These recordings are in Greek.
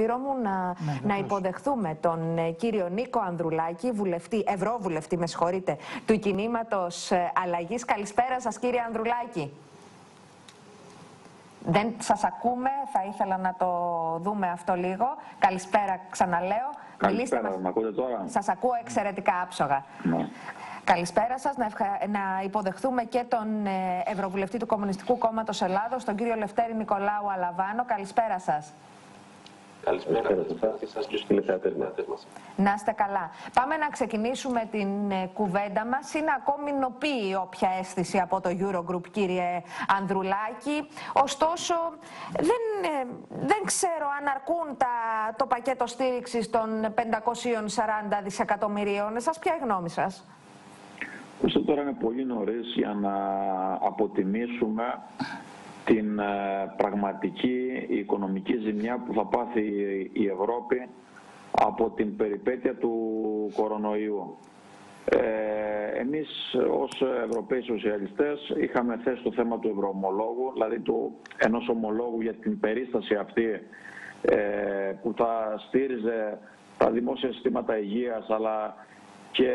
Σπύρο μου, να, Ναι, να υποδεχθούμε τον ε, κύριο Νίκο Ανδρουλάκη, βουλευτή, ευρωβουλευτή, με συγχωρείτε, του κινήματος ε, Αλλαγής. Καλησπέρα σας κύριε Ανδρουλάκη. Δεν σας ακούμε, θα ήθελα να το δούμε αυτό λίγο. Καλησπέρα, ξαναλέω. Καλησπέρα, μας. με ακούτε τώρα; Σας ακούω εξαιρετικά άψογα. Ναι. Καλησπέρα σας. Να, ευχα- να υποδεχθούμε και τον ε, Ευρωβουλευτή του Κομμουνιστικού Κόμματος Ελλάδος, τον κύριο Λευτέρη Νικολάου Αλαβάνο. Καλησπέρα σας. Καλησπέρα Καλησπέρα και σας και στους τηλεθεατές μας. Να είστε καλά. Πάμε να ξεκινήσουμε την ε, κουβέντα μας. Είναι ακόμη νοπή όποια αίσθηση από το Eurogroup, κύριε Ανδρουλάκη. Ωστόσο, δεν, ε, δεν ξέρω αν αρκούν τα, το πακέτο στήριξης των 540 δισεκατομμυρίων. Εσάς ποια η γνώμη σας; Ωστόσο τώρα είναι πολύ νωρίς για να αποτιμήσουμε την ε, πραγματική οικονομική ζημιά που θα πάθει η Ευρώπη από την περιπέτεια του κορονοϊού. Ε, εμείς ως Ευρωπαίοι Σοσιαλιστές είχαμε θέσει το θέμα του ευρωομολόγου, δηλαδή του ενός ομολόγου για την περίσταση αυτή ε, που θα στήριζε τα δημόσια συστήματα υγείας αλλά και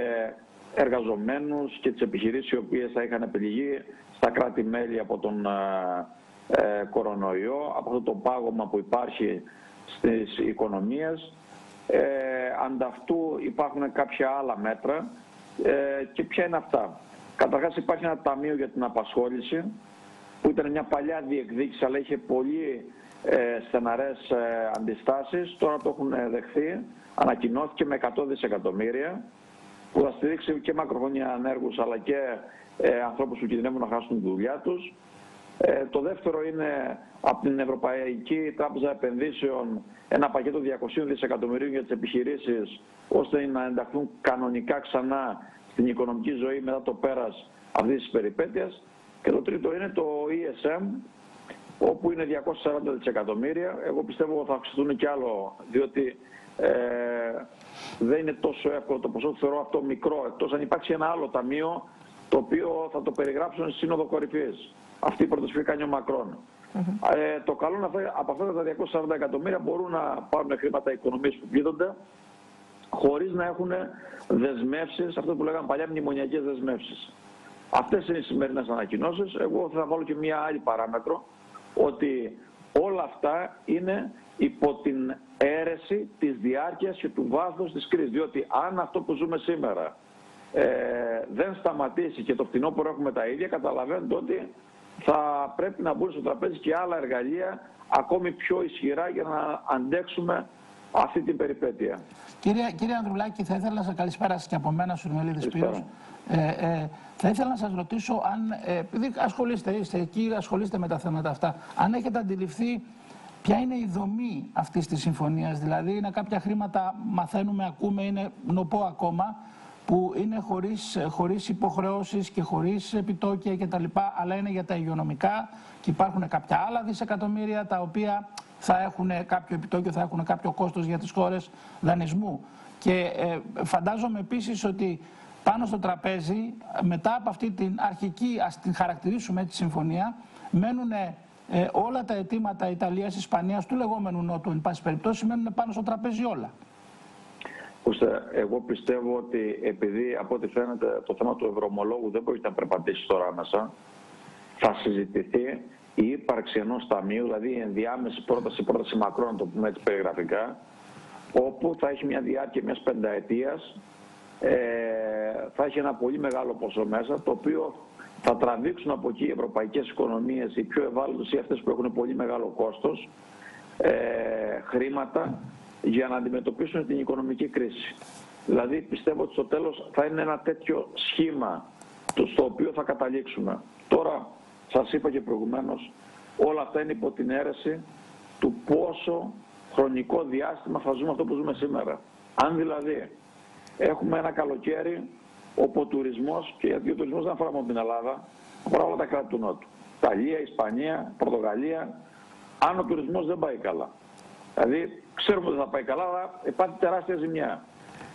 εργαζομένους και τις επιχειρήσεις οι οποίες θα είχαν επιλυγεί στα κράτη-μέλη από τον ε, ε, κορονοϊό, από αυτό το πάγωμα που υπάρχει στις οικονομίες. Ε, ανταυτού υπάρχουν κάποια άλλα μέτρα ε, και ποια είναι αυτά; Καταρχάς υπάρχει ένα ταμείο για την απασχόληση που ήταν μια παλιά διεκδίκηση αλλά είχε πολύ ε, στεναρές ε, αντιστάσεις. Τώρα το έχουν δεχθεί. Ανακοινώθηκε με 100 δισεκατομμύρια που θα στηρίξει και μακροχρόνια ανέργους αλλά και ε, ανθρώπους που κινδυνεύουν να χάσουν τη δουλειά τους. Ε, το δεύτερο είναι από την Ευρωπαϊκή Τράπεζα Επενδύσεων ένα πακέτο 200 δισεκατομμυρίων για τις επιχειρήσεις ώστε να ενταχθούν κανονικά ξανά στην οικονομική ζωή μετά το πέρας αυτής της περιπέτειας. Και το τρίτο είναι το ESM όπου είναι 240 δισεκατομμύρια. Εγώ πιστεύω θα αυξηθούν και άλλο διότι ε, δεν είναι τόσο εύκολο το ποσό, θεωρώ αυτό μικρό, εκτός αν υπάρξει ένα άλλο ταμείο το οποίο θα το περιγράψουν στη Σύνοδο Κορυφής. Αυτή η πρόταση που κάνει ο μακρον Ε, το καλό είναι αυτά- από αυτά τα 240 εκατομμύρια μπορούν να πάρουν χρήματα οικονομίες που πλήττονται χωρίς να έχουν δεσμεύσεις, αυτό που λέγαμε παλιά μνημονιακές δεσμεύσεις. Αυτές είναι οι σημερινές ανακοινώσεις. Εγώ θα βάλω και μία άλλη παράμετρο, ότι όλα αυτά είναι υπό την αίρεση της διάρκειας και του βάθους της κρίσης. Διότι αν αυτό που ζούμε σήμερα ε, δεν σταματήσει και το φθινόπωρο έχουμε τα ίδια, καταλαβαίνετε ότι θα πρέπει να μπουν στο τραπέζι και άλλα εργαλεία ακόμη πιο ισχυρά για να αντέξουμε αυτή την περιπέτεια. Κύριε, κύριε Ανδρουλάκη, θα ήθελα να σας καλησπέρα σας και από μένα, Σουρμελίδης Καλησπέρα. Σπύρος. Ε, ε, θα ήθελα να σας ρωτήσω αν, ε, επειδή ασχολείστε, είστε εκεί, ασχολείστε με τα θέματα αυτά, αν έχετε αντιληφθεί ποια είναι η δομή αυτής της συμφωνίας. Δηλαδή, είναι κάποια χρήματα, μαθαίνουμε, ακούμε, είναι νοπό ακόμα, που είναι χωρίς, χωρίς υποχρεώσεις και χωρίς επιτόκια κτλ. Αλλά είναι για τα υγειονομικά και υπάρχουν κάποια άλλα δισεκατομμύρια τα οποία θα έχουν κάποιο επιτόκιο, θα έχουν κάποιο κόστος για τις χώρες δανεισμού. Και ε, φαντάζομαι επίσης ότι πάνω στο τραπέζι, μετά από αυτή την αρχική, ας την χαρακτηρίσουμε έτσι, συμφωνία, μένουν ε, όλα τα αιτήματα Ιταλίας, Ισπανίας, του λεγόμενου Νότου, εν πάση περιπτώσει, μένουν πάνω στο τραπέζι όλα. Ώστε εγώ πιστεύω ότι επειδή από ό,τι φαίνεται το θέμα του ευρωομολόγου δεν μπορεί να περπατήσει τώρα άμεσα, θα συζητηθεί η ύπαρξη ενός ταμείου, δηλαδή η ενδιάμεση πρόταση, πρόταση μακρόν, να το πούμε έτσι περιγραφικά, όπου θα έχει μια διάρκεια μιας πενταετίας, ε, θα έχει ένα πολύ μεγάλο ποσό μέσα, το οποίο θα τραβήξουν από εκεί οι ευρωπαϊκές οικονομίες, οι πιο ευάλωτες ή αυτές που έχουν πολύ μεγάλο κόστος, ε, χρήματα για να αντιμετωπίσουν την οικονομική κρίση. Δηλαδή πιστεύω ότι στο τέλος θα είναι ένα τέτοιο σχήμα το- στο οποίο θα καταλήξουμε. Τώρα σας είπα και προηγουμένως όλα αυτά είναι υπό την αίρεση του πόσο χρονικό διάστημα θα ζούμε αυτό που ζούμε σήμερα. Αν δηλαδή έχουμε ένα καλοκαίρι όπου ο τουρισμός, και γιατί ο τουρισμός δεν αφορά μόνο την Ελλάδα, αφορά όλα τα κράτη του Νότου. Ιταλία, Ισπανία, Πορτογαλία, αν ο τουρισμός δεν πάει καλά. Δηλαδή, ξέρουμε ότι θα πάει καλά, αλλά υπάρχει τεράστια ζημιά.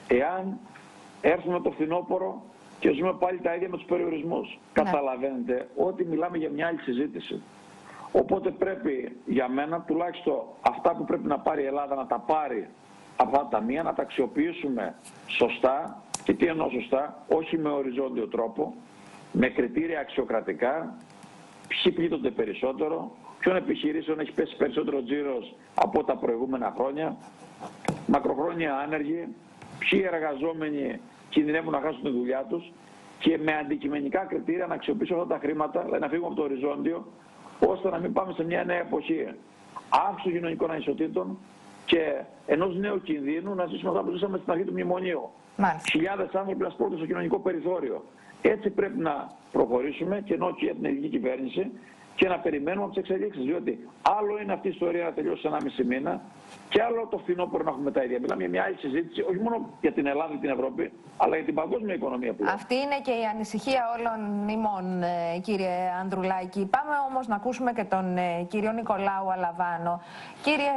Εάν έρθουμε το φθινόπωρο και ζούμε πάλι τα ίδια με τους περιορισμούς, καταλαβαίνετε ότι μιλάμε για μια άλλη συζήτηση. Οπότε πρέπει για μένα τουλάχιστον αυτά που πρέπει να πάρει η Ελλάδα να τα πάρει αυτά τα ταμεία, να τα αξιοποιήσουμε σωστά και τι εννοώ σωστά, όχι με οριζόντιο τρόπο, με κριτήρια αξιοκρατικά, ποιοι πλήττονται περισσότερο, ποιον επιχειρήσεων έχει πέσει περισσότερο τζίρος από τα προηγούμενα χρόνια, μακροχρόνια άνεργοι, ποιοι εργαζόμενοι κινδυνεύουν να χάσουν τη δουλειά τους και με αντικειμενικά κριτήρια να αξιοποιήσω αυτά τα χρήματα, δηλαδή να φύγουμε από το οριζόντιο, ώστε να μην πάμε σε μια νέα εποχή αύξηση κοινωνικών ανισοτήτων και ενός νέου κινδύνου να ζήσουμε αυτά που ζήσαμε στην αρχή του μνημονίου. Χιλιάδες άνθρωποι να σπρώχνουν στο κοινωνικό περιθώριο. Έτσι πρέπει να προχωρήσουμε και ενώ και για την ελληνική κυβέρνηση και να περιμένουμε από τις εξελίξεις. Διότι άλλο είναι αυτή η ιστορία να τελειώσει σε ένα μισή μήνα και άλλο το φθινόπωρο να έχουμε τα ίδια. Μιλάμε για μια άλλη συζήτηση, όχι μόνο για την Ελλάδα και την Ευρώπη, αλλά για την παγκόσμια οικονομία που Αυτή είναι και η ανησυχία όλων ημών, ε, κύριε Ανδρουλάκη. Πάμε όμως να ακούσουμε και τον ε, κύριο Νικολάου Αλαβάνο. Κύριε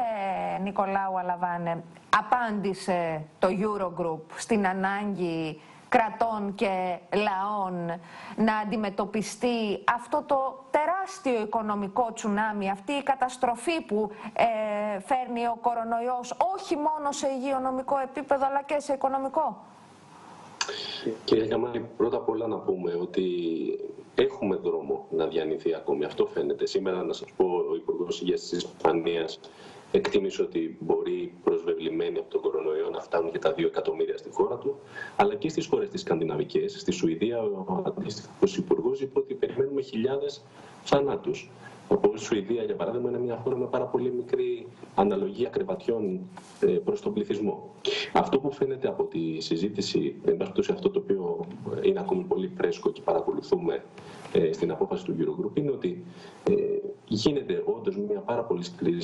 Νικολάου Αλαβάνε, απάντησε το Eurogroup στην ανάγκη κρατών και λαών να αντιμετωπιστεί αυτό το τεράστιο οικονομικό τσουνάμι, αυτή η καταστροφή που ε, φέρνει ο κορονοϊός όχι μόνο σε υγειονομικό επίπεδο αλλά και σε οικονομικό; Κύριε Καμάλη, πρώτα απ' όλα να πούμε ότι έχουμε δρόμο να διανυθεί ακόμη. Αυτό φαίνεται. Σήμερα, να σας πω, ο Υπουργός Υγείας της Ισπανίας εκτίμησε ότι μπορεί προσβεβλημένοι από τον κορονοϊό να φτάνουν και τα 2 εκατομμύρια στη χώρα του, αλλά και στις χώρες τι σκανδιναβικές. Στη Σουηδία, ο αντίστοιχος υπουργός είπε ότι περιμένουμε χιλιάδες θανάτους. Όπω η Σουηδία, για παράδειγμα, είναι μια χώρα με πάρα πολύ μικρή αναλογία κρεβατιών ε, προς τον πληθυσμό. Αυτό που φαίνεται από τη συζήτηση, εν πάση αυτό το οποίο είναι ακόμη πολύ φρέσκο και παρακολουθούμε ε, στην απόφαση του Eurogroup, είναι ότι ε, γίνεται όντως μια πάρα πολύ σκληρή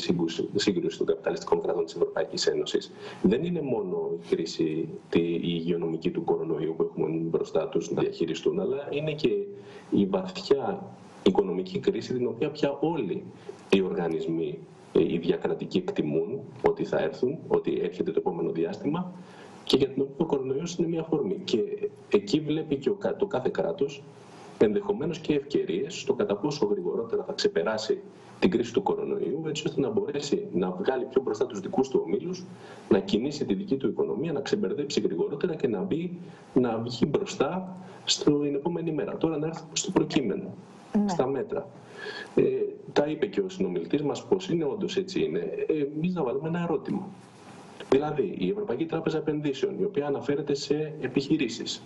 σύγκρουση των καπιταλιστικών κρατών της Ευρωπαϊκής Ένωσης. Δεν είναι μόνο η κρίση η υγειονομική του κορονοϊού που έχουμε μπροστά τους να διαχειριστούν, αλλά είναι και η βαθιά οικονομική κρίση την οποία πια όλοι οι οργανισμοί ε, οι διακρατικοί εκτιμούν ότι θα έρθουν, ότι έρχεται το επόμενο διάστημα και για την οποία ο κορονοϊός είναι μια αφορμή. Και εκεί βλέπει και το κάθε κράτος ενδεχομένως και ευκαιρίες στο κατά πόσο γρηγορότερα θα ξεπεράσει την κρίση του κορονοϊού, έτσι ώστε να μπορέσει να βγάλει πιο μπροστά τους δικούς του ομίλους, να κινήσει τη δική του οικονομία, να ξεμπερδέψει γρηγορότερα και να, μπει, να βγει μπροστά στην επόμενη μέρα. Τώρα να έρθει στο προκείμενο, ναι. στα μέτρα. Ε, τα είπε και ο συνομιλητής μας πώ είναι, όντως έτσι είναι. Ε, Εμείς να βάλουμε ένα ερώτημα. Δηλαδή, η Ευρωπαϊκή Τράπεζα Επενδύσεων, η οποία αναφέρεται σε επιχειρήσεις,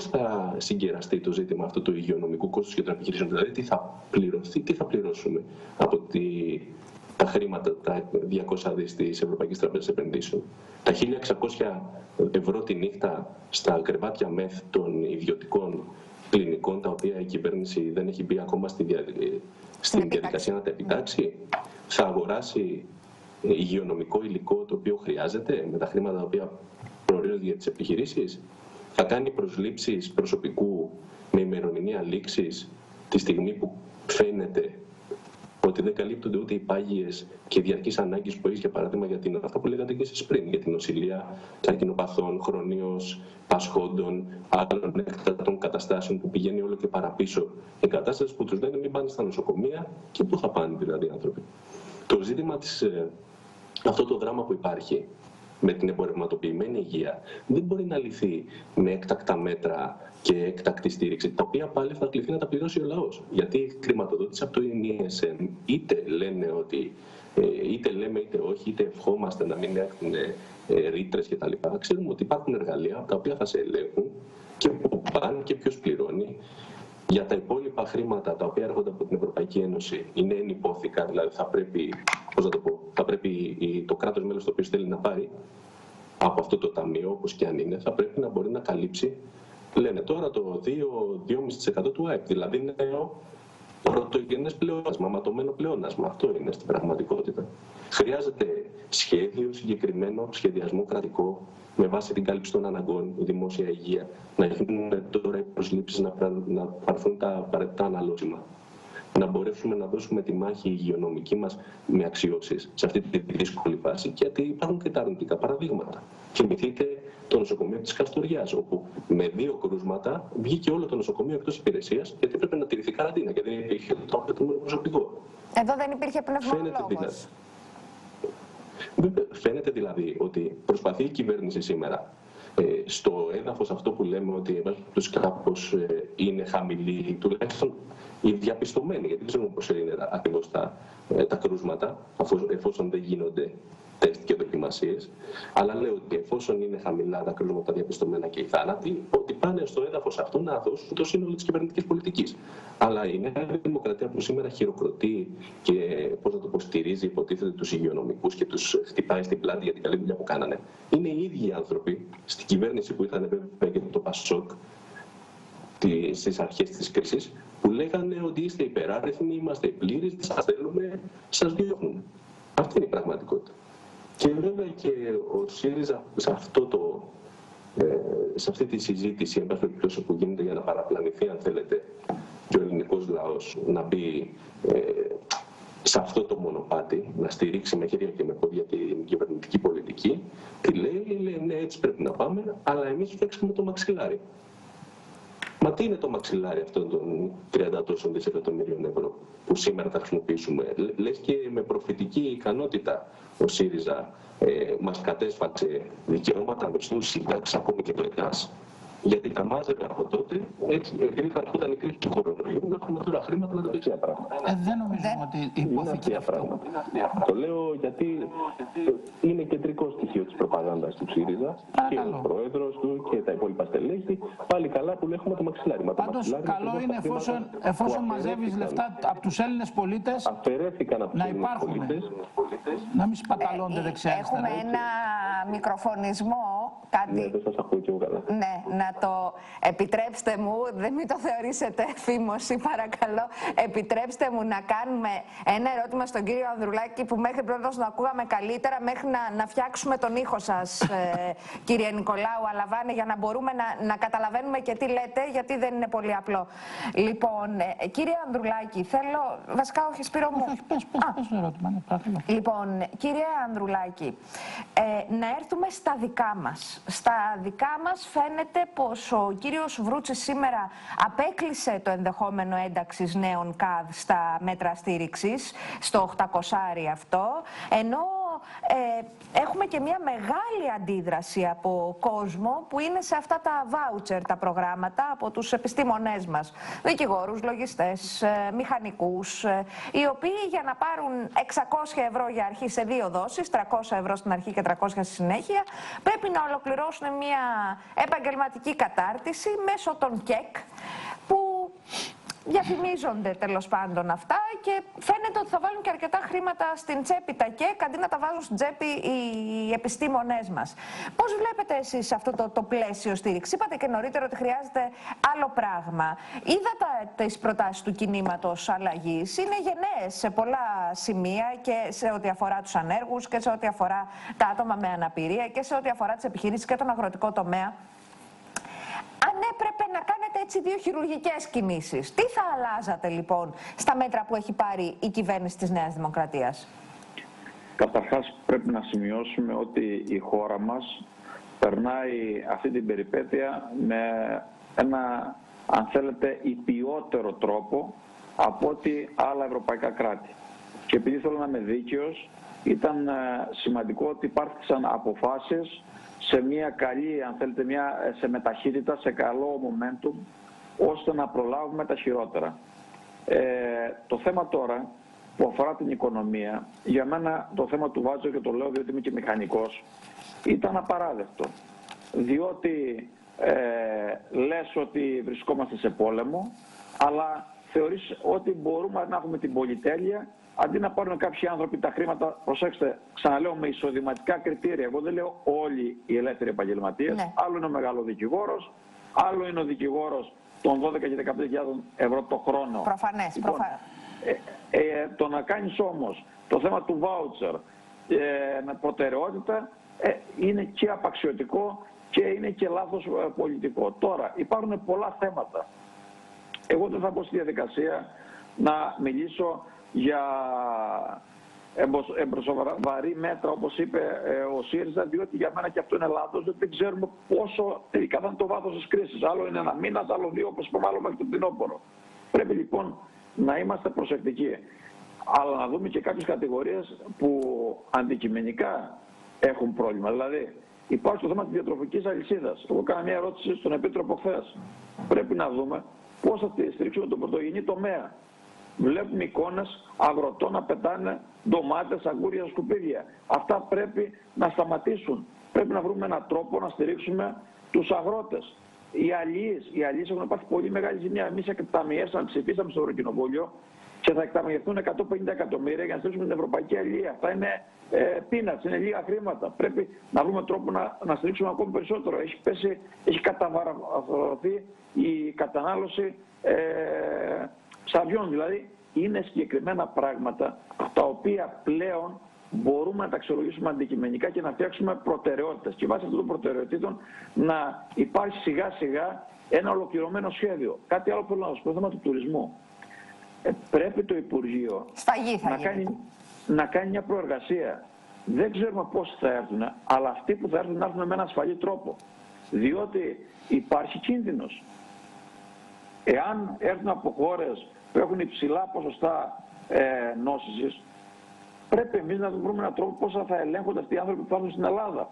Πώς θα συγκεραστεί το ζήτημα αυτό του υγειονομικού κόστους και των επιχειρήσεων, δηλαδή τι θα πληρωθεί, τι θα πληρώσουμε από τη, τα χρήματα, τα 200 δις της Ευρωπαϊκής Τράπεζας Επενδύσεων; Τα 1.600 ευρώ τη νύχτα στα κρεβάτια μεθ των ιδιωτικών κλινικών, τα οποία η κυβέρνηση δεν έχει μπει ακόμα στη στην διαδικασία να τα επιτάξει. Θα αγοράσει υγειονομικό υλικό το οποίο χρειάζεται με τα χρήματα τα οποία προορίζονται για τις επιχειρήσεις; Θα κάνει προσλήψεις προσωπικού με ημερομηνία λήξης τη στιγμή που φαίνεται ότι δεν καλύπτονται ούτε οι πάγιες και διαρκείς ανάγκες που έχεις, για παράδειγμα, για την, αυτά που λέγατε και εσείς πριν, για την νοσηλεία καρκινοπαθών, χρονίως πασχόντων, άλλων έκτακτων καταστάσεων που πηγαίνει όλο και παραπίσω. Η κατάσταση που τους λένε μην πάνε στα νοσοκομεία και πού θα πάνε δηλαδή οι άνθρωποι. Το ζήτημα της. Ε, αυτό το δράμα που υπάρχει με την εμπορευματοποιημένη υγεία δεν μπορεί να λυθεί με έκτακτα μέτρα και έκτακτη στήριξη, τα οποία πάλι θα κληθεί να τα πληρώσει ο λαός. Γιατί η χρηματοδότηση από το ESM είτε λένε ότι ε, είτε λέμε είτε όχι, είτε ευχόμαστε να μην έχουν ε, ρήτρες κτλ. Ξέρουμε ότι υπάρχουν εργαλεία τα οποία θα σε ελέγχουν και που πάνε και ποιος πληρώνει. Για τα υπόλοιπα χρήματα τα οποία έρχονται από την Ευρωπαϊκή Ένωση είναι ενυπόθηκα, δηλαδή θα πρέπει, πώς να το, πω, θα πρέπει το κράτος μέλος το οποίο θέλει να πάρει από αυτό το ταμείο, όπως και αν είναι, θα πρέπει να μπορεί να καλύψει, λένε τώρα, το 2-2,5% του ΑΕΠ, δηλαδή νέο πρωτογενές πλεόνασμα, ματωμένο πλεόνασμα. Αυτό είναι στην πραγματικότητα. Χρειάζεται σχέδιο συγκεκριμένο, σχεδιασμό κρατικό, με βάση την κάλυψη των αναγκών, η δημόσια υγεία, να γίνουν τώρα οι προσλήψεις, να, να πάρθουν τα απαραίτητα αναλώσιμα. Να μπορέσουμε να δώσουμε τη μάχη υγειονομική μας με αξιώσεις σε αυτή τη δύσκολη φάση, γιατί υπάρχουν και τα αρνητικά παραδείγματα. Θυμηθείτε το νοσοκομείο της Καστοριάς, όπου με δύο κρούσματα βγήκε όλο το νοσοκομείο εκτός υπηρεσίας, γιατί έπρεπε να τηρηθεί καραντίνα και δεν υπήρχε το απαιτούμενο προσωπικό. Εδώ δεν υπήρχε πνευμονολόγος. Δηλαδή, φαίνεται δηλαδή ότι προσπαθεί η κυβέρνηση σήμερα ε, στο έδαφος αυτό που λέμε ότι τους κάπως ε, είναι χαμηλή, τουλάχιστον οι διαπιστωμένοι, γιατί δεν ξέρουμε πώς είναι ακριβώς τα, ε, τα κρούσματα, εφόσον δεν γίνονται τεστ και δοκιμασίες. Αλλά λέω ότι εφόσον είναι χαμηλά τα κρούσματα διαπιστωμένα και οι θάνατοι, ότι πάνε στο έδαφος αυτό να δώσουν το σύνολο της κυβερνητικής πολιτικής. Αλλά η Νέα Δημοκρατία που σήμερα χειροκροτεί και πώς να το υποστηρίζει, υποτίθεται τους υγειονομικούς και τους χτυπάει στην πλάτη για την καλή δουλειά που κάνανε, είναι οι ίδιοι άνθρωποι στην κυβέρνηση που ήταν βέβαια και το Πασόκ στις αρχές της κρίσης, που λέγανε ότι είστε υπεράριθμοι, είμαστε πλήρεις, σας θέλουμε, σας διώχνουμε. Αυτή είναι η πραγματικότητα. Και βέβαια και ο ΣΥΡΙΖΑ σε, αυτό το, ε, σε αυτή τη συζήτηση, εν πάση που γίνεται για να παραπλανηθεί, αν θέλετε, και ο ελληνικός λαός να μπει ε, σε αυτό το μονοπάτι, να στηρίξει με χέρια και με πόδια την κυβερνητική πολιτική, τι λέει, λέει ναι, έτσι πρέπει να πάμε, αλλά εμείς φτιάξουμε το μαξιλάρι. Μα τι είναι το μαξιλάρι αυτών των 30 τόσων δισεκατομμυρίων ευρώ που σήμερα θα χρησιμοποιήσουμε; Λες και με προφητική ικανότητα ο ΣΥΡΙΖΑ ε, μας κατέσφαξε δικαιώματα μισθού σύνταξη ακόμη και το ΕΚΑΣ γιατί τα μάζευε από τότε, έτσι, επειδή θα έρχονταν η κρίση του κορονοϊού, να έχουμε τώρα χρήματα να τα πει πράγματα. Ε, δεν νομίζω δεν... ότι υπόθηκε αυτό. Πράγματα. Το λέω γιατί είναι κεντρικό στοιχείο της προπαγάνδας του ΣΥΡΙΖΑ και ο πρόεδρος του και τα υπόλοιπα στελέχη. Πάλι καλά που έχουμε το μαξιλάρι. Πάντως, καλό είναι εφόσον, εφόσον μαζεύεις λεφτά από τους Έλληνες πολίτες να υπάρχουν. Να μην σπαταλώνται δεξιά. Έχουμε ένα μικροφωνισμό. Κάτι... Ναι, δεν σας ακούω και εγώ καλά. Ναι, να το επιτρέψτε μου, δεν μην το θεωρήσετε φήμωση παρακαλώ, επιτρέψτε μου να κάνουμε ένα ερώτημα στον κύριο Ανδρουλάκη που μέχρι πρώτα να ακούγαμε καλύτερα μέχρι να, να φτιάξουμε τον ήχο σας ε, κύριε Νικολάου Αλαβάνη για να μπορούμε να, να καταλαβαίνουμε και τι λέτε γιατί δεν είναι πολύ απλό. Λοιπόν, ε, κύριε Ανδρουλάκη, θέλω, βασικά όχι Σπύρο μου. Όχι, πες, πες, πες το ερώτημα, ναι, Λοιπόν, κύριε Ανδρουλάκη, ε, να έρθουμε στα δικά μας. Στα δικά μας φαίνεται πως ο κύριος Βρούτσης σήμερα απέκλεισε το ενδεχόμενο ένταξης νέων ΚΑΔ στα μέτρα στήριξης, στο 800 αυτό, ενώ ε, έχουμε και μια μεγάλη αντίδραση από κόσμο που είναι σε αυτά τα voucher, τα προγράμματα από τους επιστήμονές μας. Δικηγόρους, λογιστές, ε, μηχανικούς, ε, οι οποίοι για να πάρουν 600 ευρώ για αρχή σε δύο δόσεις, 300 ευρώ στην αρχή και 300 στη συνέχεια, πρέπει να ολοκληρώσουν μια επαγγελματική κατάρτιση μέσω των ΚΕΚ, που διαφημίζονται τέλος πάντων αυτά και φαίνεται ότι θα βάλουν και αρκετά χρήματα στην τσέπη τα ΚΕΚ αντί να τα βάζουν στην τσέπη οι επιστήμονές μας. Πώς βλέπετε εσείς αυτό το, το πλαίσιο στήριξη, Είπατε και νωρίτερα ότι χρειάζεται άλλο πράγμα. Είδατε τις προτάσεις του κινήματος αλλαγής; Είναι γενναίες σε πολλά σημεία και σε ό,τι αφορά τους ανέργους και σε ό,τι αφορά τα άτομα με αναπηρία και σε ό,τι αφορά τις επιχειρήσεις και τον αγροτικό τομέα αν έπρεπε να κάνετε έτσι δύο χειρουργικές κινήσεις. Τι θα αλλάζατε λοιπόν στα μέτρα που έχει πάρει η κυβέρνηση της Νέας Δημοκρατίας; Καταρχάς πρέπει να σημειώσουμε ότι η χώρα μας περνάει αυτή την περιπέτεια με ένα, αν θέλετε, υπιότερο τρόπο από ότι άλλα ευρωπαϊκά κράτη. Και επειδή θέλω να είμαι δίκαιος, ήταν ε, σημαντικό ότι υπάρχησαν αποφάσεις σε μια καλή, αν θέλετε, μια, σε μεταχείριτα, σε καλό momentum, ώστε να προλάβουμε τα χειρότερα. Ε, το θέμα τώρα που αφορά την οικονομία, για μένα το θέμα του βάζω και το λέω διότι είμαι και μηχανικός, ήταν απαράδεκτο. Διότι ε, λες ότι βρισκόμαστε σε πόλεμο, αλλά θεωρείς ότι μπορούμε να έχουμε την πολυτέλεια αντί να πάρουν κάποιοι άνθρωποι τα χρήματα, προσέξτε, ξαναλέω με εισοδηματικά κριτήρια. Εγώ δεν λέω όλοι οι ελεύθεροι επαγγελματίες. Ναι. Άλλο είναι ο μεγάλος δικηγόρος, άλλο είναι ο δικηγόρος των 12 και 15.000 ευρώ το χρόνο. Προφανές. Λοιπόν, ε, ε, το να κάνεις όμως το θέμα του βάουτσερ ε, με προτεραιότητα ε, είναι και απαξιωτικό και είναι και λάθος ε, πολιτικό. Τώρα υπάρχουν πολλά θέματα. Εγώ δεν θα πω στη διαδικασία να μιλήσω για εμπροσοβαρή μέτρα, όπως είπε ε, ο ΣΥΡΙΖΑ, διότι για μένα και αυτό είναι λάθος, διότι δεν ξέρουμε πόσο τελικά θα είναι το βάθος της κρίσης. Άλλο είναι ένα μήνας, άλλο δύο, όπως είπαμε, άλλο μέχρι το πινόπορο. Πρέπει λοιπόν να είμαστε προσεκτικοί. Αλλά να δούμε και κάποιες κατηγορίες που αντικειμενικά έχουν πρόβλημα. Δηλαδή, υπάρχει το θέμα της διατροφικής αλυσίδας. Εγώ έκανα μια ερώτηση στον Επίτροπο χθες. Πρέπει να δούμε πώς θα στηρίξουμε τον πρωτογενή τομέα. Βλέπουμε εικόνες αγροτών να πετάνε ντομάτες, αγκούρια, σκουπίδια. Αυτά πρέπει να σταματήσουν. Πρέπει να βρούμε έναν τρόπο να στηρίξουμε τους αγρότες. Οι αλληλείς, οι αλληλείς έχουν πάθει πολύ μεγάλη ζημιά. Εμείς εκταμιεύσαμε, ψηφίσαμε στο Ευρωκοινοβούλιο και θα εκταμιευθούν 150 εκατομμύρια για να στηρίξουμε την Ευρωπαϊκή Αλληλεία. Αυτά είναι ε, είναι λίγα χρήματα. Πρέπει να βρούμε τρόπο να, να στηρίξουμε ακόμη περισσότερο. Έχει, πέσει, έχει καταβαραθεί η κατανάλωση ε, ψαριών. Δηλαδή είναι συγκεκριμένα πράγματα τα οποία πλέον μπορούμε να τα αξιολογήσουμε αντικειμενικά και να φτιάξουμε προτεραιότητες. Και βάσει αυτών των προτεραιοτήτων να υπάρχει σιγά σιγά ένα ολοκληρωμένο σχέδιο. Κάτι άλλο που θέλω να πω, το θέμα του τουρισμού. Ε, πρέπει το Υπουργείο να, κάνει, να κάνει μια προεργασία. Δεν ξέρουμε πώς θα έρθουν, αλλά αυτοί που θα έρθουν να έρθουν με ένα ασφαλή τρόπο. Διότι υπάρχει κίνδυνος. Εάν έρθουν από χώρες που έχουν υψηλά ποσοστά ε, νόσησης, πρέπει εμείς να βρούμε έναν τρόπο πώς θα ελέγχονται αυτοί οι άνθρωποι που φτάνουν στην Ελλάδα.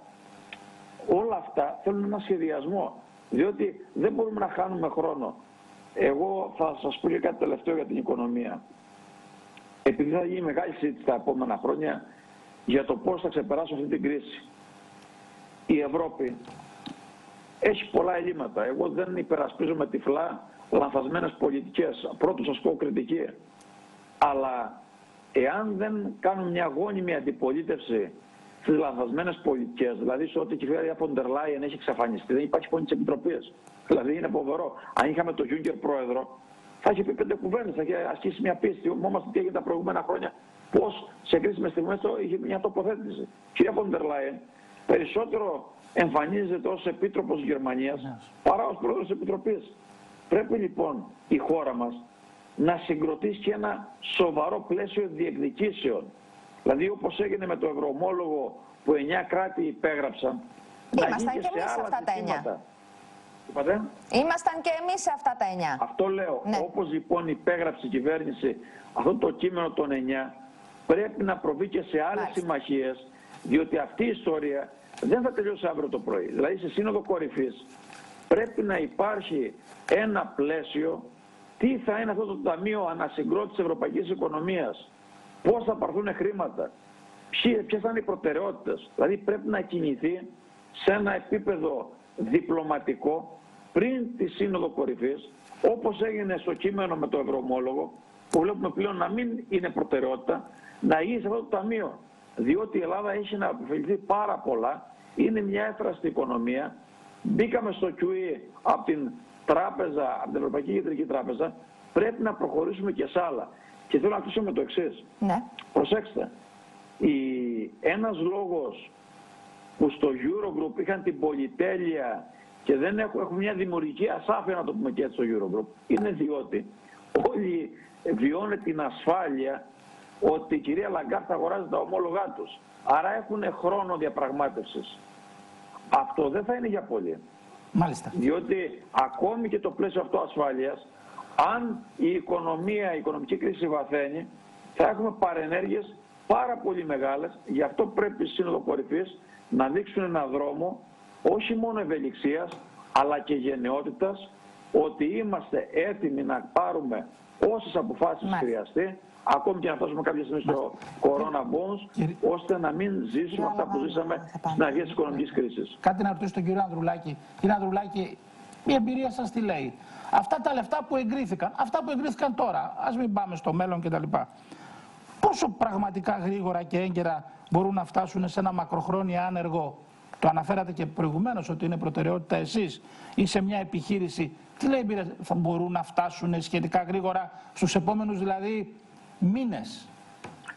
Όλα αυτά θέλουν ένα σχεδιασμό, διότι δεν μπορούμε να χάνουμε χρόνο. Εγώ θα σας πω και κάτι τελευταίο για την οικονομία. Επειδή θα γίνει μεγάλη συζήτηση τα επόμενα χρόνια για το πώς θα ξεπεράσουμε αυτή την κρίση. Η Ευρώπη έχει πολλά ελλείμματα. Εγώ δεν υπερασπίζομαι τυφλά λανθασμένες πολιτικές. Πρώτον σας πω κριτική. Αλλά εάν δεν κάνουμε μια γόνιμη αντιπολίτευση στις λανθασμένες πολιτικές, δηλαδή σε ό,τι η κυρία φον ντερ Λάιεν έχει εξαφανιστεί, δεν υπάρχει φωνή της Επιτροπής. Δηλαδή είναι φοβερό. Αν είχαμε τον Γιούνκερ πρόεδρο, θα είχε πει πέντε κουβέντες, θα είχε ασκήσει μια πίεση. Θυμόμαστε τι έγινε τα προηγούμενα χρόνια. Πώς σε κρίσιμες στιγμές είχε μια τοποθέτηση. Η κυρία φον ντερ Λάιεν περισσότερο εμφανίζεται ως επίτροπος Γερμανίας παρά ως πρόεδρος της Επιτροπής. Πρέπει λοιπόν η χώρα μας να συγκροτήσει και ένα σοβαρό πλαίσιο διεκδικήσεων. Δηλαδή όπως έγινε με το ευρωομόλογο που εννιά κράτη υπέγραψαν, Ήμασταν και, και εμείς σε αυτά τα εννιά. Είπατε; Ήμασταν και εμείς σε αυτά τα εννιά. Αυτό λέω. Ναι. Όπως λοιπόν υπέγραψε η κυβέρνηση αυτό το κείμενο των εννιά, πρέπει να προβεί και σε άλλες συμμαχίες, διότι αυτή η ιστορία δεν θα τελειώσει αύριο το πρωί. Δηλαδή σε σύνοδο κορυφής πρέπει να υπάρχει ένα πλαίσιο τι θα είναι αυτό το Ταμείο Ανασυγκρότησης Ευρωπαϊκής Οικονομίας, πώς θα πάρθουν χρήματα, ποιες θα είναι οι προτεραιότητες. Δηλαδή πρέπει να κινηθεί σε ένα επίπεδο διπλωματικό πριν τη Σύνοδο Κορυφής, όπως έγινε στο κείμενο με το Ευρωομόλογο, που βλέπουμε πλέον να μην είναι προτεραιότητα, να γίνει σε αυτό το ταμείο. Διότι η Ελλάδα έχει να αποφεληθεί πάρα πολλά, είναι μια έφραστη οικονομία. Μπήκαμε στο QE από την τράπεζα, από την Ευρωπαϊκή Κεντρική Τράπεζα, πρέπει να προχωρήσουμε και σε άλλα. Και θέλω να κλείσω με το εξής. Ναι. Προσέξτε. Η, ένας λόγος που στο Eurogroup είχαν την πολυτέλεια και δεν έχουν, έχουν μια δημιουργική ασάφεια να το πούμε και έτσι στο Eurogroup είναι διότι όλοι βιώνουν την ασφάλεια ότι η κυρία Λαγκάρτα αγοράζει τα ομόλογά τους. Άρα έχουν χρόνο διαπραγμάτευσης. Αυτό δεν θα είναι για πολύ. Μάλιστα. Διότι ακόμη και το πλαίσιο αυτό ασφάλειας, αν η οικονομία, η οικονομική κρίση βαθαίνει, θα έχουμε παρενέργειες πάρα πολύ μεγάλες. Γι' αυτό πρέπει η Σύνοδο Κορυφής να δείξουν έναν δρόμο όχι μόνο ευελιξίας, αλλά και γενναιότητας, ότι είμαστε έτοιμοι να πάρουμε όσες αποφάσεις χρειαστεί ακόμη και να φτάσουμε κάποια στιγμή στο corona bonds, ώστε να μην ζήσουμε αυτά που ζήσαμε στην αρχή της οικονομικής κρίσης. Κάτι να ρωτήσω τον κύριο Ανδρουλάκη. Κύριε Ανδρουλάκη, η εμπειρία σας τι λέει; Αυτά τα λεφτά που εγκρίθηκαν, αυτά που εγκρίθηκαν τώρα, ας μην πάμε στο μέλλον κτλ. Πόσο πραγματικά γρήγορα και έγκαιρα μπορούν να φτάσουν σε ένα μακροχρόνιο άνεργο, το αναφέρατε και προηγουμένως ότι είναι προτεραιότητα εσείς, ή σε μια επιχείρηση. Τι λέει, θα μπορούν να φτάσουν σχετικά γρήγορα στους επόμενους δηλαδή Μήνες;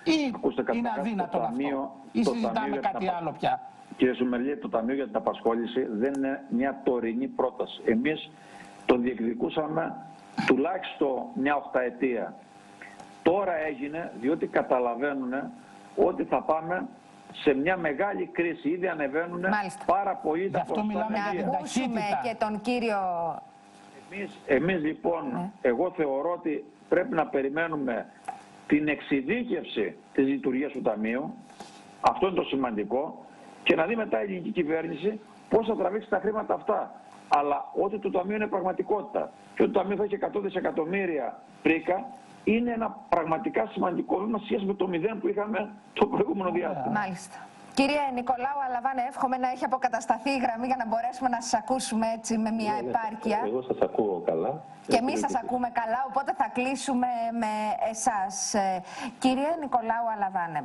Ή είναι αδύνατο αυτό; Ταμείο, ή συζητάμε κάτι άλλο πια; Κύριε Σουμερλή, το Ταμείο για την Απασχόληση δεν είναι μια τωρινή πρόταση. Εμείς το διεκδικούσαμε τουλάχιστον μια οχταετία. Τώρα έγινε διότι καταλαβαίνουν ότι θα πάμε σε μια μεγάλη κρίση. Ήδη ανεβαίνουν πάρα πολύ τα αυτό μιλάμε για Να ακούσουμε και τον κύριο... Εμείς, εμείς λοιπόν, ναι. εγώ θεωρώ ότι πρέπει να περιμένουμε την εξειδίκευση της λειτουργίας του Ταμείου, αυτό είναι το σημαντικό, και να δει μετά η ελληνική κυβέρνηση πώς θα τραβήξει τα χρήματα αυτά. Αλλά ότι το Ταμείο είναι πραγματικότητα και ότι το Ταμείο θα έχει 100 δισεκατομμύρια πρίκα, είναι ένα πραγματικά σημαντικό βήμα σχέση με το μηδέν που είχαμε το προηγούμενο διάστημα. Μάλιστα. Κύριε Νικολάου Αλαβάνε, εύχομαι να έχει αποκατασταθεί η γραμμή για να μπορέσουμε να σας ακούσουμε έτσι με μια ναι, ναι επάρκεια. Εγώ σας ακούω καλά. Και εμείς σας ακούμε καλά, οπότε θα κλείσουμε με εσάς. Ε, κύριε Νικολάου Αλαβάνε,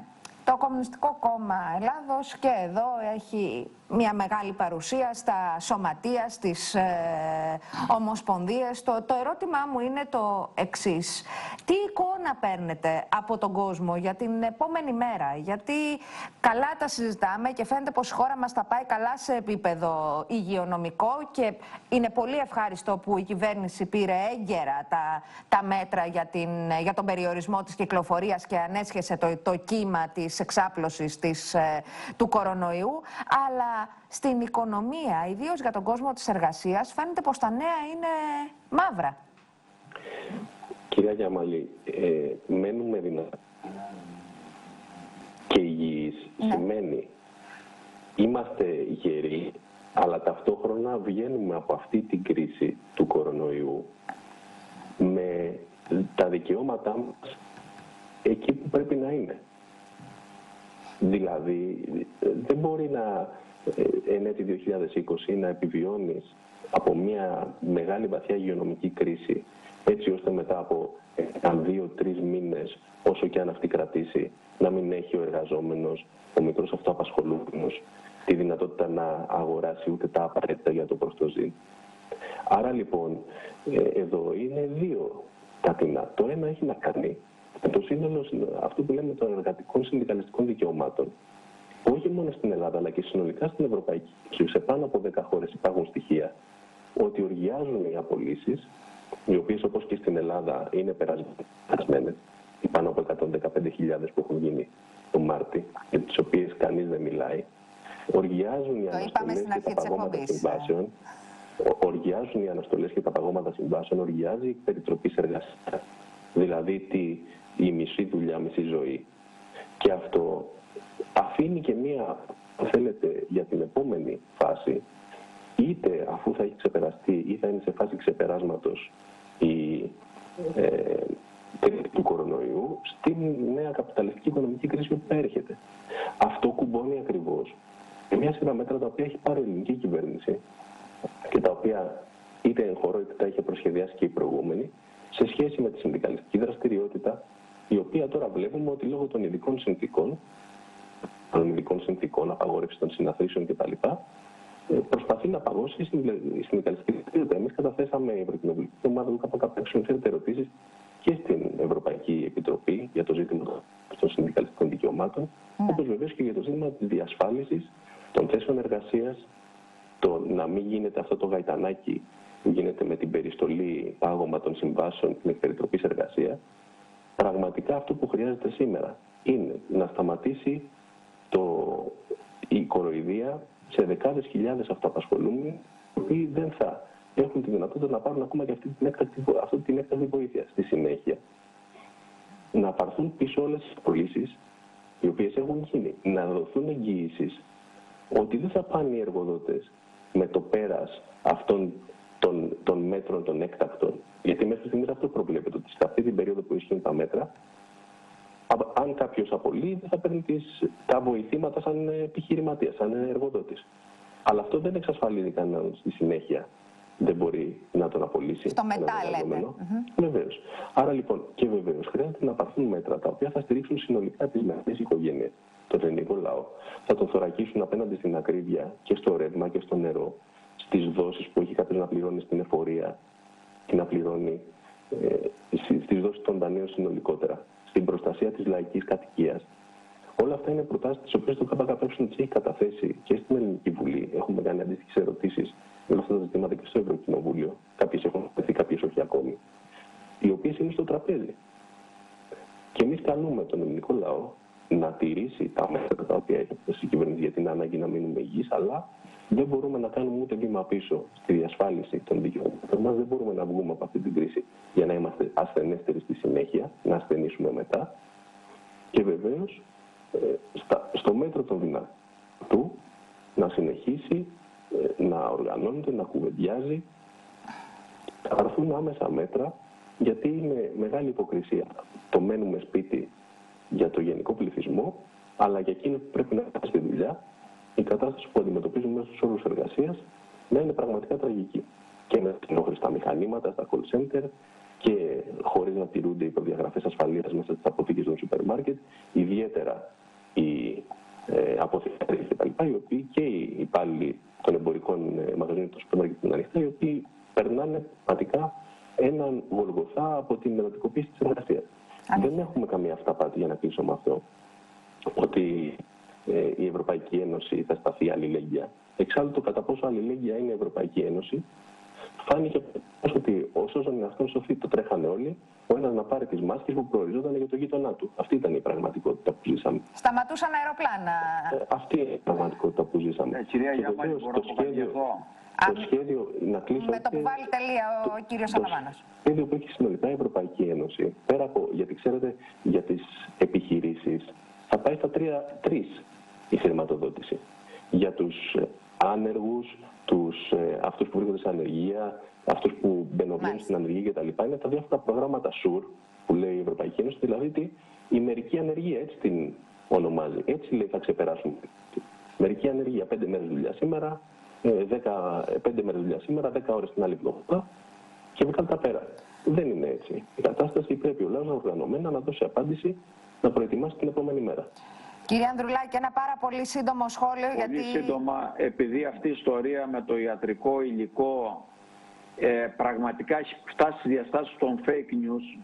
το Κομμουνιστικό Κόμμα Ελλάδος και εδώ έχει μια μεγάλη παρουσία στα σωματεία, στις ε, ομοσπονδίες. Το, το ερώτημά μου είναι το εξής. Τι εικόνα παίρνετε από τον κόσμο για την επόμενη μέρα, γιατί καλά τα συζητάμε και φαίνεται πως η χώρα μας θα πάει καλά σε επίπεδο υγειονομικό και είναι πολύ ευχάριστο που η κυβέρνηση πήρε έγκαιρα τα, τα μέτρα για, την, για τον περιορισμό της κυκλοφορίας και ανέσχεσε το, το κύμα της εξάπλωσης της, ε, του κορονοϊού, αλλά στην οικονομία, ιδίως για τον κόσμο της εργασίας, φαίνεται πως τα νέα είναι μαύρα. Κυρία Γιαμαλή, ε, μένουμε δυνατά και υγιείς ναι. σημαίνει είμαστε γεροί, αλλά ταυτόχρονα βγαίνουμε από αυτή την κρίση του κορονοϊού με τα δικαιώματά μας εκεί που πρέπει να είναι. Δηλαδή, δεν μπορεί να ε, εν έτη 2020 να επιβιώνεις από μια μεγάλη βαθιά υγειονομική κρίση έτσι ώστε μετά από δύο-τρεις μήνες όσο και αν αυτή κρατήσει να μην έχει ο εργαζόμενος, ο μικρός αυτοαπασχολούμενος τη δυνατότητα να αγοράσει ούτε τα απαραίτητα για το προστοζήν. Άρα λοιπόν ε, εδώ είναι δύο τα τεινά. Το ένα έχει να κάνει με το σύνολο αυτό που λέμε των εργατικών συνδικαλιστικών δικαιωμάτων όχι μόνο στην Ελλάδα αλλά και συνολικά στην Ευρωπαϊκή Ένωση, σε πάνω από 10 χώρες υπάρχουν στοιχεία ότι οργιάζουν οι απολύσεις, οι οποίες όπως και στην Ελλάδα είναι περασμένες, οι πάνω από 115.000 που έχουν γίνει το Μάρτι, για τις οποίες κανείς δεν μιλάει. Οργιάζουν οι αναστολές και τα παγώματα συμβάσεων. Οργιάζουν οι αναστολές και τα παγώματα συμβάσεων, οργιάζει η περιτροπή εργασία. Δηλαδή τι, η μισή δουλειά, μισή ζωή. Και αυτό αφήνει και μία, αν θέλετε, για την επόμενη φάση, είτε αφού θα έχει ξεπεραστεί ή θα είναι σε φάση ξεπεράσματος η ε, του κορονοϊού στην νέα καπιταλιστική οικονομική κρίση που έρχεται. Αυτό κουμπώνει ακριβώς με μια σειρά μέτρα τα οποία έχει πάρει η ελληνική κυβέρνηση και τα οποία είτε εγχωρώ είτε τα είχε προσχεδιάσει και η προηγούμενη σε σχέση με τη συνδικαλιστική δραστηριότητα η οποία τώρα βλέπουμε ότι λόγω των ειδικών συνθήκων των ειδικών συνθήκων, απαγόρευση των συναθρήσεων κτλ. Ε, προσπαθεί να παγώσει η συνδικαλιστική δραστηριότητα. Εμείς καταθέσαμε η Ευρωκοινοβουλική Ομάδα του ΚΚΠ ερωτήσεις και στην Ευρωπαϊκή Επιτροπή για το ζήτημα των συνδικαλιστικών δικαιωμάτων, mm. όπως βεβαίως και για το ζήτημα της διασφάλισης των θέσεων εργασίας, το να μην γίνεται αυτό το γαϊτανάκι που γίνεται με την περιστολή πάγωμα των συμβάσεων την εκπεριτροπής εργασία. Πραγματικά αυτό που χρειάζεται σήμερα είναι να σταματήσει το, η κοροϊδία σε δεκάδες χιλιάδες αυτοαπασχολούμενοι, οι οποίοι δεν θα έχουν τη δυνατότητα να πάρουν ακόμα και αυτή την έκτακτη, αυτή την έκτακτη βοήθεια. Στη συνέχεια, να πάρθουν πίσω όλες τις πωλήσεις οι οποίες έχουν γίνει. Να δοθούν εγγυήσεις ότι δεν θα πάνε οι εργοδότες με το πέρας αυτών των, των μέτρων των έκτακτων. Γιατί μέχρι στιγμής αυτό προβλέπεται, ότι σε αυτή την περίοδο που ισχύουν τα μέτρα, αν κάποιος απολύει, δεν θα παίρνει τις, τα βοηθήματα σαν επιχειρηματίας, σαν εργοδότης. Αλλά αυτό δεν εξασφαλίζει κανέναν στη συνέχεια. Δεν μπορεί να τον απολύσει. Στο μετά λέτε. Βεβαίως. Άρα λοιπόν και βεβαίως χρειάζεται να πάρθουν μέτρα τα οποία θα στηρίξουν συνολικά τις μερικέ οικογένειες, τον ελληνικό λαό. Θα τον θωρακίσουν απέναντι στην ακρίβεια και στο ρεύμα και στο νερό, στις δόσεις που έχει κάποιος να πληρώνει στην εφορία και να πληρώνει ε, στις δόσεις των δανείων συνολικότερα στην προστασία της λαϊκής κατοικίας. Όλα αυτά είναι προτάσεις τις οποίες το ΚΚΠ τι έχει καταθέσει και στην Ελληνική Βουλή. Έχουμε κάνει αντίστοιχες ερωτήσεις με αυτά τα ζητήματα και στο Ευρωκοινοβούλιο. Κάποιες έχουν τεθεί, κάποιες όχι ακόμη. Οι οποίες είναι στο τραπέζι. Και εμείς καλούμε τον ελληνικό λαό να τηρήσει τα μέτρα τα οποία έχει η κυβέρνηση για την ανάγκη να μείνουμε υγιείς, αλλά δεν μπορούμε να κάνουμε ούτε βήμα πίσω στη διασφάλιση των δικαιωμάτων μας. Δεν μπορούμε να βγούμε από αυτή την κρίση για να είμαστε ασθενέστεροι στη συνέχεια, να ασθενήσουμε μετά. Και βεβαίως, ε, στο μέτρο των δυνατών του, να συνεχίσει ε, να οργανώνεται, να κουβεντιάζει. Θα έρθουν άμεσα μέτρα, γιατί είναι μεγάλη υποκρισία. Το μένουμε σπίτι για το γενικό πληθυσμό, αλλά για εκείνο που πρέπει να κάνει στη δουλειά, η κατάσταση που αντιμετωπίζουμε μέσα στους όρους εργασίας να είναι πραγματικά τραγική. Και με στα μηχανήματα, στα call center και χωρίς να τηρούνται οι προδιαγραφές ασφαλείας μέσα στις αποθήκες των σούπερ μάρκετ, ιδιαίτερα οι ε, αποθηκευτέ κτλ., οι οποίοι και οι υπάλληλοι των εμπορικών ε, μαγαζίνων των σούπερ μάρκετ που είναι ανοιχτά, οι οποίοι περνάνε πραγματικά έναν γολγοθά από την ερωτικοποίηση της εργασίας. Δεν έχουμε καμία αυταπάτη για να κλείσω με αυτό ότι ε, η Ευρωπαϊκή Ένωση θα σταθεί αλληλέγγυα. Εξάλλου το κατά πόσο αλληλέγγυα είναι η Ευρωπαϊκή Ένωση φάνηκε ότι όσο είναι αυτόν σοφή το τρέχανε όλοι, ο ένας να πάρει τις μάσκες που προοριζόταν για το γείτονά του. Αυτή ήταν η πραγματικότητα που ζήσαμε. Σταματούσαν αεροπλάνα. Ε, αυτή είναι η πραγματικότητα που ζήσαμε. Ε, κυρία Γιάννη, το σχέδιο, το σχέδιο, να κλείσω. Με το που βάλει τελεία ο κύριος Αλαβάνο. Το σχέδιο που έχει συνολικά η Ευρωπαϊκή Ένωση, πέρα από, γιατί ξέρετε, για τις επιχειρήσεις, θα πάει στα τρεις η χρηματοδότηση. Για τους άνεργους, τους, ε, αυτούς που βρίσκονται σε ανεργία, αυτούς που μπαινοβγαίνουν στην ανεργία κτλ. Είναι τα διάφορα προγράμματα SUR που λέει η Ευρωπαϊκή Ένωση, δηλαδή τη, η μερική ανεργία, έτσι την ονομάζει. Έτσι λέει θα ξεπεράσουμε. Μερική ανεργία, πέντε μέρες δουλειά σήμερα, 10, ε, πέντε μέρες δουλειά σήμερα, 10 ώρες την άλλη εβδομάδα και βγάλει τα πέρα. Δεν είναι έτσι. Η κατάσταση πρέπει ο λαός οργανωμένα να δώσει απάντηση, να προετοιμάσει την επόμενη μέρα. Κύριε Ανδρουλάκη, ένα πάρα πολύ σύντομο σχόλιο. Πολύ γιατί... σύντομα, επειδή αυτή η ιστορία με το ιατρικό υλικό ε, πραγματικά έχει φτάσει στις διαστάσεις των fake news,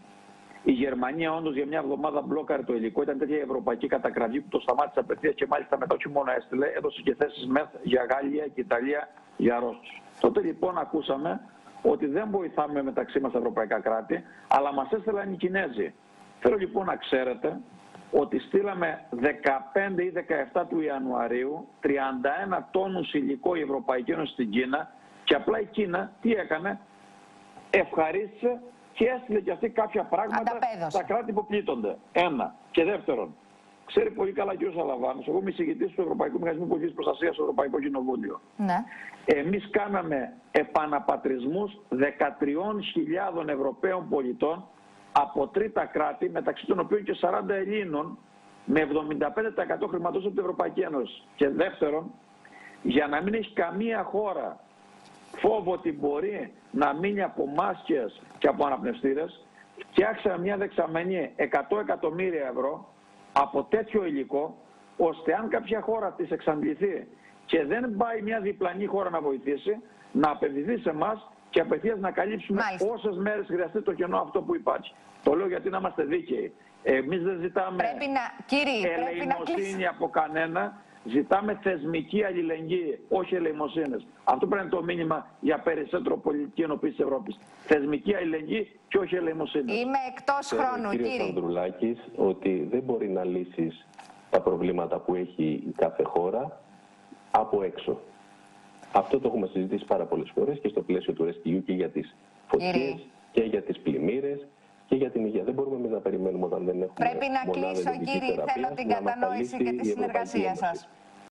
η Γερμανία όντως για μια εβδομάδα μπλόκαρε το υλικό. Ήταν τέτοια ευρωπαϊκή κατακραυγή που το σταμάτησε απευθείας και μάλιστα μετά όχι μόνο έστειλε, έδωσε και θέσεις μεθ για Γαλλία και Ιταλία για Ρώσους. Τότε λοιπόν ακούσαμε ότι δεν βοηθάμε μεταξύ μας τα ευρωπαϊκά κράτη, αλλά μας έστειλαν οι Κινέζοι. Θέλω λοιπόν να ξέρετε ότι στείλαμε 15 ή 17 του Ιανουαρίου 31 τόνους υλικό η Ευρωπαϊκή Ένωση στην Κίνα και απλά η Κίνα τι έκανε, ευχαρίστησε και έστειλε και αυτή κάποια πράγματα στα κράτη που πλήττονται. Ένα. Και δεύτερον, ξέρει πολύ καλά ο κ. Σαλαβάνος, εγώ είμαι εισηγητής του Ευρωπαϊκού Μηχανισμού Πολιτικής Προστασίας στο Ευρωπαϊκό Κοινοβούλιο. Ναι. Εμείς κάναμε επαναπατρισμούς 13.000 Ευρωπαίων πολιτών από τρίτα κράτη, μεταξύ των οποίων και 40 Ελλήνων, με 75% χρηματοδότηση από την Ευρωπαϊκή Ένωση. Και δεύτερον, για να μην έχει καμία χώρα φόβο ότι μπορεί να μείνει από μάσκες και από αναπνευστήρες, φτιάξαμε μια δεξαμενή 100 εκατομμύρια ευρώ από τέτοιο υλικό, ώστε αν κάποια χώρα της εξαντληθεί και δεν πάει μια διπλανή χώρα να βοηθήσει, να απευθυνθεί σε εμάς και απευθείας να καλύψουμε όσες μέρες χρειαστεί το κενό αυτό που υπάρχει. Το λέω γιατί να είμαστε δίκαιοι. Εμείς δεν ζητάμε πρέπει να, ελεημοσύνη από κανένα. Ζητάμε θεσμική αλληλεγγύη, όχι ελεημοσύνες. Αυτό πρέπει να είναι το μήνυμα για περισσότερο πολιτική ενοποίηση της Ευρώπης. Θεσμική αλληλεγγύη και όχι ελεημοσύνη. Είμαι εκτός χρόνου, κύριε. Κύριε Ανδρουλάκη, ότι δεν μπορεί να λύσεις τα προβλήματα που έχει η κάθε χώρα από έξω. Αυτό το έχουμε συζητήσει πάρα πολλές φορές και στο πλαίσιο του Rescue και για τις φωτιές και για τις πλημμύρες και για την υγεία. Δεν μπορούμε εμείς να περιμένουμε όταν δεν έχουμε. Πρέπει να κλείσω, κύριε. Θέλω την κατανόηση και τη συνεργασία σας.